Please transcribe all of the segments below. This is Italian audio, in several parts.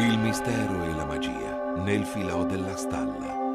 Il mistero e la magia nel filò della stalla.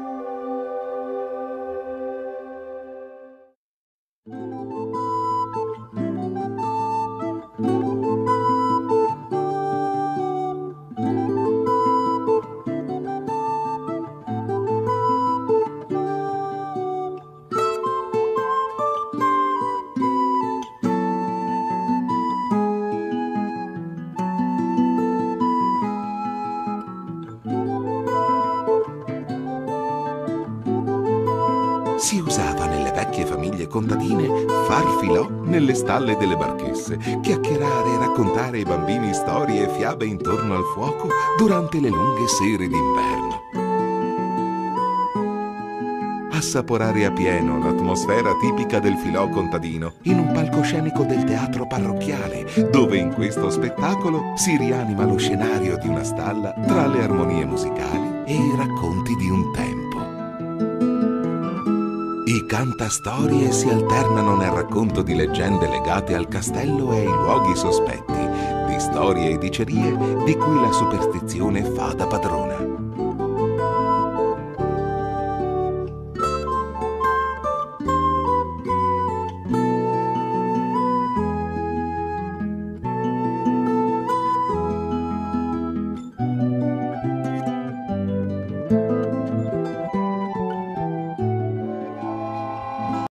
Si usava nelle vecchie famiglie contadine far filò nelle stalle delle barchesse, chiacchierare e raccontare ai bambini storie e fiabe intorno al fuoco durante le lunghe sere d'inverno. Assaporare a pieno l'atmosfera tipica del filò contadino in un palcoscenico del teatro parrocchiale, dove in questo spettacolo si rianima lo scenario di una stalla tra le armonie musicali e i racconti di un tempo. I cantastorie si alternano nel racconto di leggende legate al castello e ai luoghi sospetti, di storie e dicerie di cui la superstizione fa da padrone.